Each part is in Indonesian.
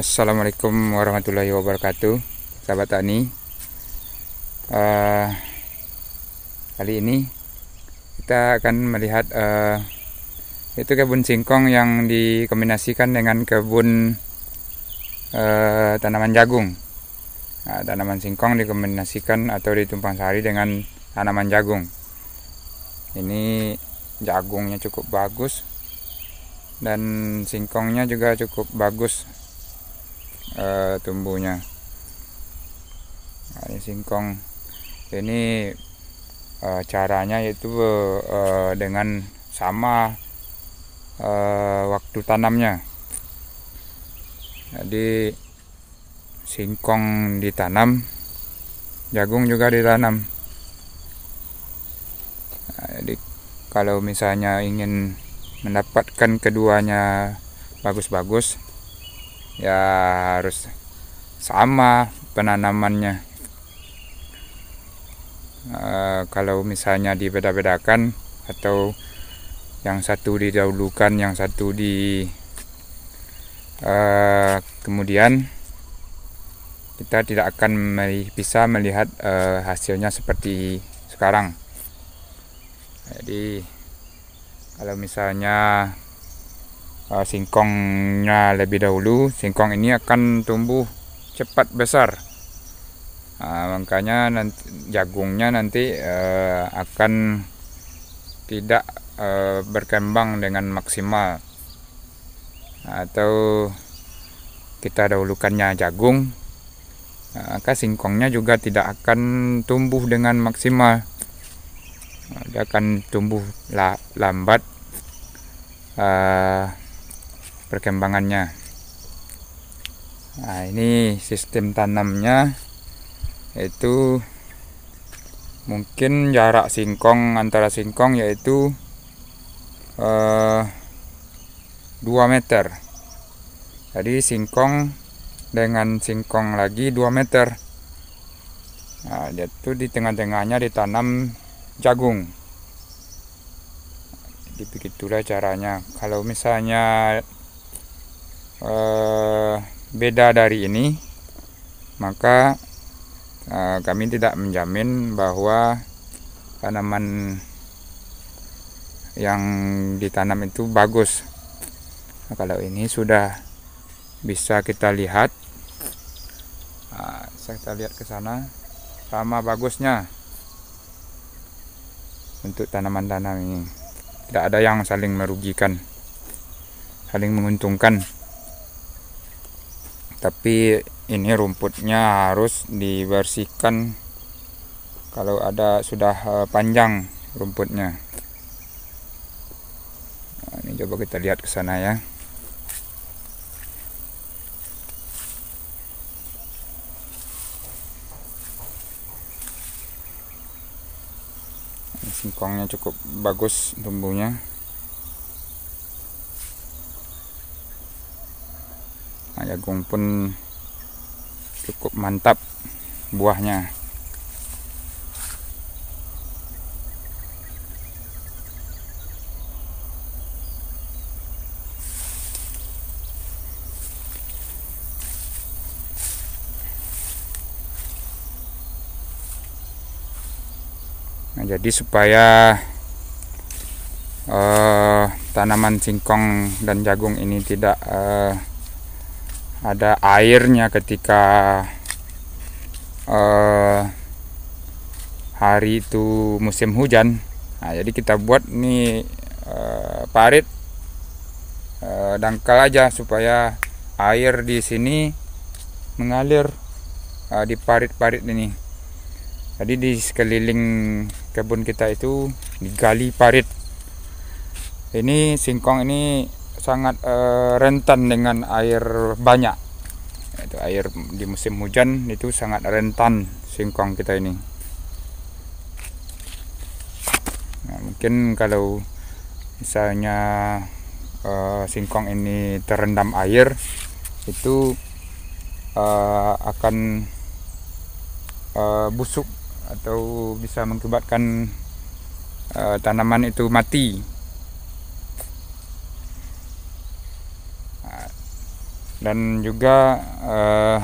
Assalamualaikum warahmatullahi wabarakatuh Sahabat Tani. Uh, Kali ini Kita akan melihat uh, Itu kebun singkong yang dikombinasikan dengan kebun uh, Tanaman jagung. Nah, Tanaman singkong dikombinasikan atau ditumpang sari dengan tanaman jagung. Ini jagungnya cukup bagus dan singkongnya juga cukup bagus uh, tumbuhnya. Nah, ini singkong. Ini uh, caranya yaitu uh, dengan sama uh, waktu tanamnya. Jadi singkong ditanam jagung juga ditanam. Nah, jadi kalau misalnya ingin mendapatkan keduanya bagus-bagus ya harus sama penanamannya. Uh, kalau misalnya dibeda-bedakan atau yang satu didahulukan yang satu di uh, kemudian kita tidak akan bisa melihat uh, hasilnya seperti sekarang. Jadi kalau misalnya uh, singkongnya lebih dahulu singkong ini akan tumbuh cepat besar. Uh, makanya nanti jagungnya nanti uh, akan tidak uh, berkembang dengan maksimal. Atau kita dahulukannya jagung maka singkongnya juga tidak akan tumbuh dengan maksimal. Dia akan tumbuh lambat perkembangannya. Nah ini sistem tanamnya itu mungkin jarak singkong antara singkong yaitu uh, 2 meter. Jadi singkong dengan singkong lagi 2 meter. Nah itu di tengah-tengahnya ditanam jagung. Jadi begitulah caranya. Kalau misalnya uh, beda dari ini maka uh, kami tidak menjamin bahwa tanaman yang ditanam itu bagus. Nah, kalau ini sudah bisa kita lihat nah, kita lihat ke sana sama bagusnya untuk tanaman-tanam ini. Tidak ada yang saling merugikan saling menguntungkan tapi ini rumputnya harus dibersihkan kalau ada sudah eh, panjang rumputnya. Nah, ini coba kita lihat ke sana ya. Singkongnya cukup bagus tumbuhnya jagung pun cukup mantap buahnya. Nah, jadi supaya uh, tanaman singkong dan jagung ini tidak uh, ada airnya ketika uh, hari itu musim hujan. Nah, jadi kita buat nih uh, parit uh, dangkal aja supaya air di sini mengalir uh, di parit-parit ini. Jadi di sekeliling kebun kita itu digali parit. Ini singkong ini sangat uh, rentan dengan air banyak. Itu air di musim hujan itu sangat rentan singkong kita ini. Nah, mungkin kalau misalnya uh, singkong ini terendam air itu uh, akan uh, busuk atau bisa mengakibatkan uh, tanaman itu mati. Dan juga uh,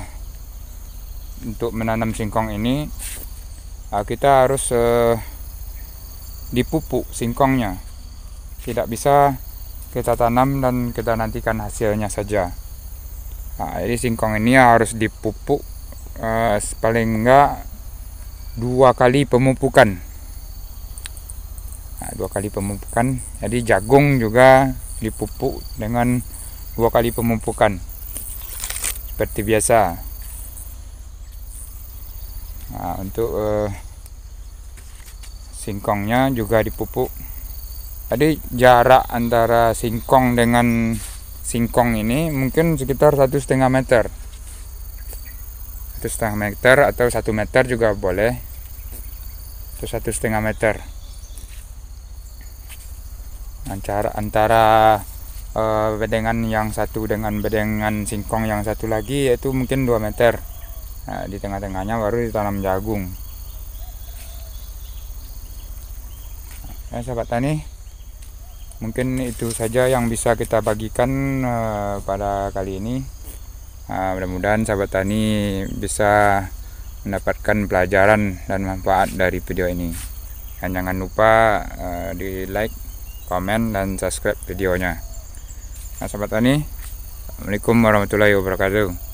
untuk menanam singkong ini uh, kita harus uh, dipupuk singkongnya. Tidak bisa kita tanam dan kita nantikan hasilnya saja. Nah, jadi singkong ini harus dipupuk uh, paling enggak dua kali pemupukan. Nah, dua kali pemupukan. Jadi jagung juga dipupuk dengan dua kali pemupukan seperti biasa. Nah, untuk uh, singkongnya juga dipupuk. Jadi jarak antara singkong dengan singkong ini mungkin sekitar satu setengah meter. Satu setengah meter atau satu meter juga boleh. Atau satu setengah meter. Antara antara uh, bedengan yang satu dengan bedengan singkong yang satu lagi yaitu mungkin 2 meter. Nah, di tengah-tengahnya baru ditanam jagung. Nah, sahabat tani mungkin itu saja yang bisa kita bagikan uh, pada kali ini. Uh, mudah-mudahan sahabat tani bisa mendapatkan pelajaran dan manfaat dari video ini. Dan jangan lupa uh, di like komen dan subscribe videonya nah sahabat tani Assalamualaikum warahmatullahi wabarakatuh